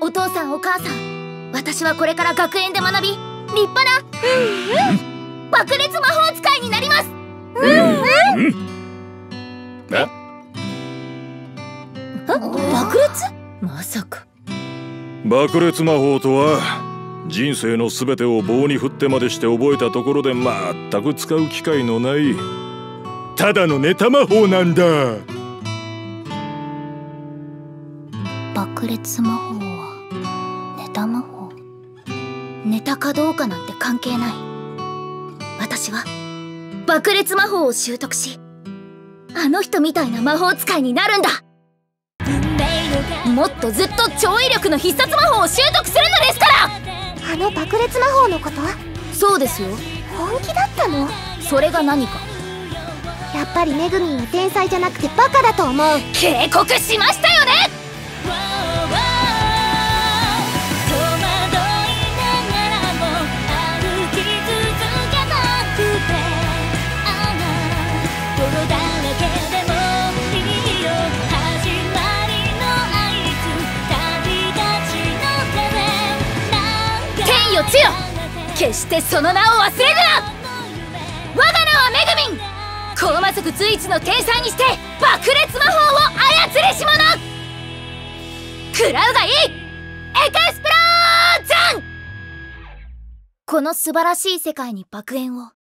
お父さんお母さん私はこれから学園で学び立派な爆裂魔法使いになります。うん。うん。え？爆裂？まさか。爆裂魔法とは人生の全てを棒に振ってまでして覚えたところで全く使う機会のないただのネタ魔法なんだ。爆裂魔法？はネタ魔法ネタかどうかなんて関係ない。私は爆裂魔法を習得しあの人みたいな魔法使いになるんだ。もっとずっと超威力の必殺魔法を習得するのですから。あの爆裂魔法のことそうですよ。本気だったの？それが何か？やっぱりめぐみんは天才じゃなくてバカだと思う。警告しましたよちよ。決してその名を忘れるな。我が名はめぐみん。高魔族随一の天才にして爆裂魔法を操りし者食らうがいい。エクスプロージョン。この素晴らしい世界に爆炎を。